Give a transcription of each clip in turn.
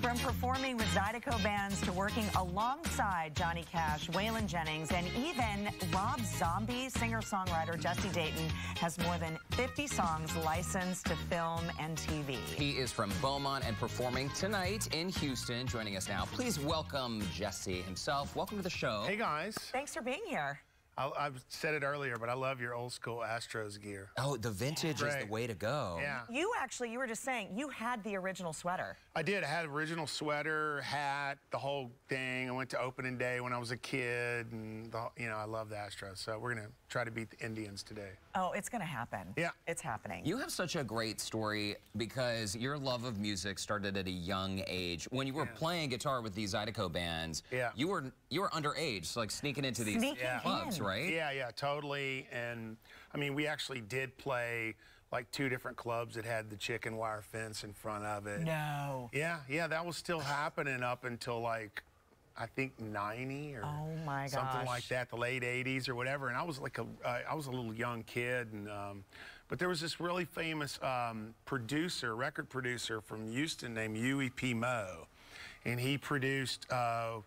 From performing with Zydeco bands to working alongside Johnny Cash, Waylon Jennings, and even Rob Zombie, singer-songwriter Jesse Dayton has more than 50 songs licensed to film and TV. He is from Beaumont and performing tonight in Houston. Joining us now, please welcome Jesse himself. Welcome to the show. Hey guys. Thanks for being here. I, I've said it earlier, but I love your old school Astros gear. Oh, the vintage is the way to go. Yeah. You actually, you were just saying, you had the original sweater. I did. I had original sweater, hat, the whole thing. I went to opening day when I was a kid, and the, you know I love the Astros. So we're gonna try to beat the Indians today. Oh, it's going to happen. Yeah. It's happening. You have such a great story because your love of music started at a young age. When you were Yeah. playing guitar with these Zydeco bands, Yeah. you were you were underage, so like sneaking into these Sneaking Yeah. clubs, in. right? Yeah, yeah, totally. And I mean, we actually did play like two different clubs that had the chicken wire fence in front of it. No. Yeah, yeah, that was still happening up until like I think 90 or Oh, my something like that, the late 80s or whatever. And I was like a, uh, I was a little young kid, and um, but there was this really famous um, producer, record producer from Houston named Huey P. Meaux, and he produced. Uh,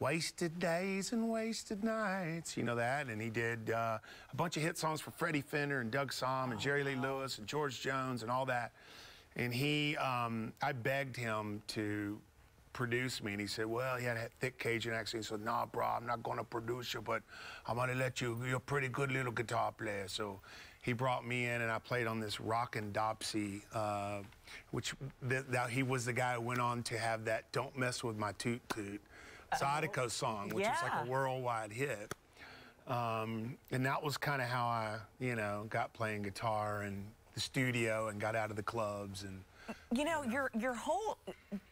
Wasted Days and Wasted Nights, you know that? And he did uh, a bunch of hit songs for Freddie Fender and Doug Sahm and Jerry Lee Lewis and George Jones and all that. And he, um, I begged him to produce me, and he said, well, he had a thick Cajun accent. He said, nah, bro, I'm not going to produce you, but I'm going to let you, you're a pretty good little guitar player. So he brought me in, and I played on this Rockin' Dopsie, uh, which th- that he was the guy who went on to have that Don't Mess With My Toot Toot Zydeco song, which was like a worldwide hit. Um, and that was kind of how I, you know, got playing guitar and the studio and got out of the clubs and You know, your your whole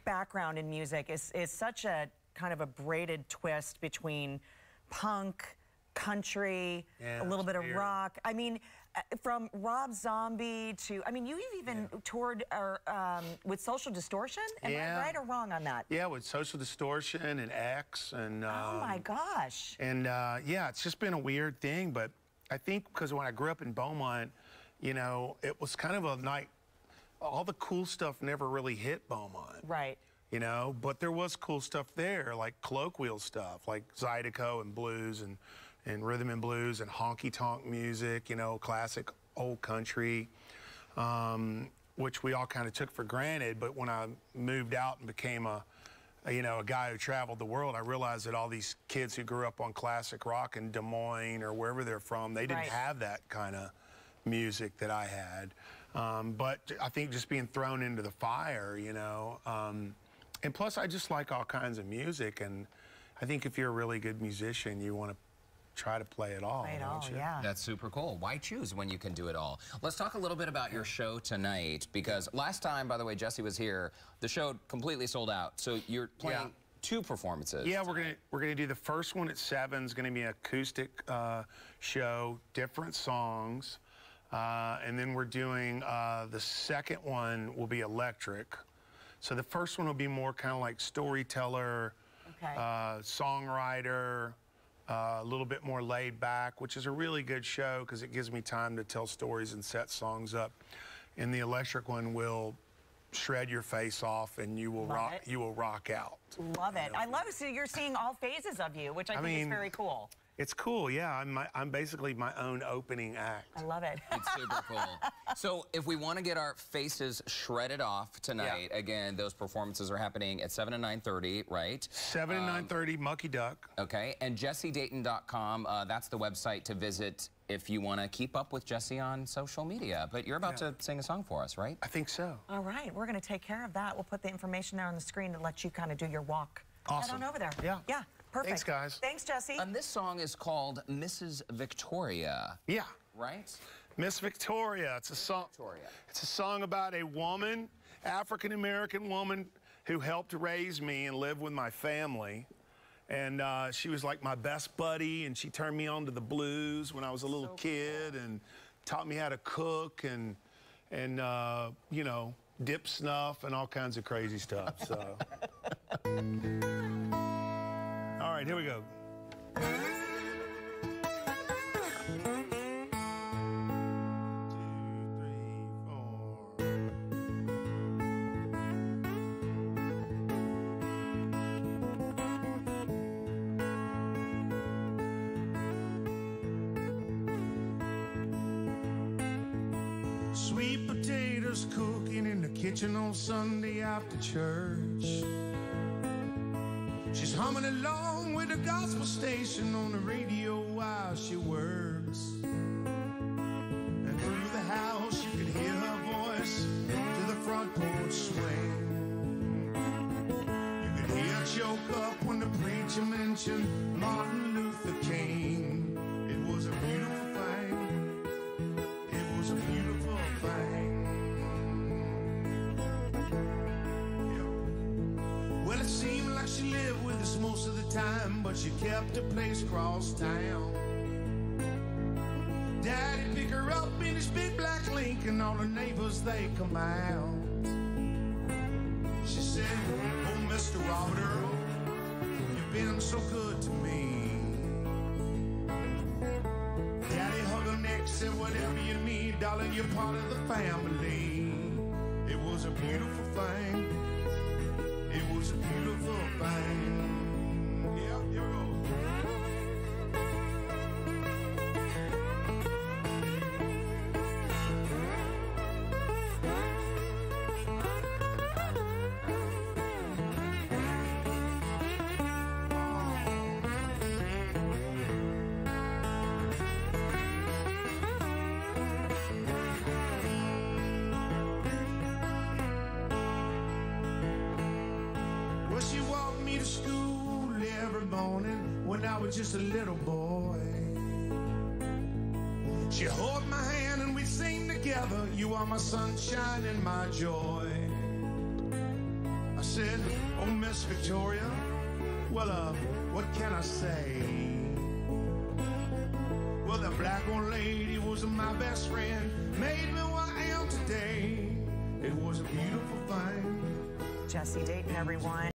background in music is is such a kind of a braided twist between punk, country, Yeah, a little bit of weird. rock. I mean, uh, from Rob Zombie to I mean, you even toured or, um, with Social Distortion. Am Yeah. I right or wrong on that? yeah, with Social Distortion and X and um, Oh my gosh. and uh, yeah, it's just been a weird thing. But I think because when I grew up in Beaumont, you know, it was kind of a night. All the cool stuff never really hit Beaumont. Right. you know but there was cool stuff there like colloquial stuff like zydeco and blues and, and rhythm and blues and honky tonk music you know classic old country um, which we all kind of took for granted but when i moved out and became a, a, you know a guy who traveled the world i realized that all these kids who grew up on classic rock in des moines or wherever they're from they didn't Right. have that kind of music that I had. Um, but I think just being thrown into the fire, you know. Um, and plus, I just like all kinds of music. And I think if you're a really good musician, you want to try to play it all. Play it don't all, you? yeah. That's super cool. Why choose when you can do it all? Let's talk a little bit about your show tonight because last time, by the way, Jesse was here, the show completely sold out. So you're playing Yeah. two performances. Yeah, we're gonna we're gonna do the first one at seven. It's gonna be an acoustic uh, show, different songs, uh, and then we're doing uh, the second one will be electric. So the first one will be more kind of like storyteller, Okay. uh, songwriter, uh, a little bit more laid back, which is a really good show because it gives me time to tell stories and set songs up. And the electric one will shred your face off, and you will Love rock. it. You will rock out. Love it. I love it. So you're seeing all phases of you, which I, I think is very cool. It's cool, yeah. I'm my, I'm basically my own opening act. I love it. It's super cool. So if we want to get our faces shredded off tonight, again, those performances are happening at 7 and 9.30, right? Seven and nine thirty, Mucky Duck. Okay, and jessedayton.com, uh, that's the website to visit if you want to keep up with Jesse on social media. But you're about to sing a song for us, right? I think so. All right, we're going to take care of that. We'll put the information there on the screen to let you kind of do your walk. Awesome. Head on over there. Yeah. Yeah, perfect. Thanks, guys. Thanks, Jesse. And this song is called Mrs. Victoria, Yeah, right? Miss Victoria. It's a song. Victoria. It's a song about a woman, African American woman, who helped raise me and live with my family. And uh, she was like my best buddy, and she turned me on to the blues when I was a little kid, and taught me how to cook and and uh, you know dip snuff and all kinds of crazy stuff. So. here we go. Sweet potatoes cooking in the kitchen on Sunday after church. She's humming along with the gospel station on the radio while she works. And through the house, you could hear her voice to the front porch swing. You could hear her choke up when the preacher mentioned Martin most of the time, but she kept her place across town. Daddy pick her up in his big black Lincoln, all the neighbors they come out. She said, Oh, Mr. Robert Earl, you've been so good to me. Daddy hugged her neck, said, Whatever you need, darling, you're part of the family. It was a beautiful thing. It was a beautiful thing. Yeah, we go. I was just a little boy. She held my hand and we'd sing together, You are my sunshine and my joy. I said, Oh, Miss Victoria, well, uh, what can I say? Well, the black old lady was my best friend, made me what I am today. It was a beautiful thing. Jesse Dayton, everyone.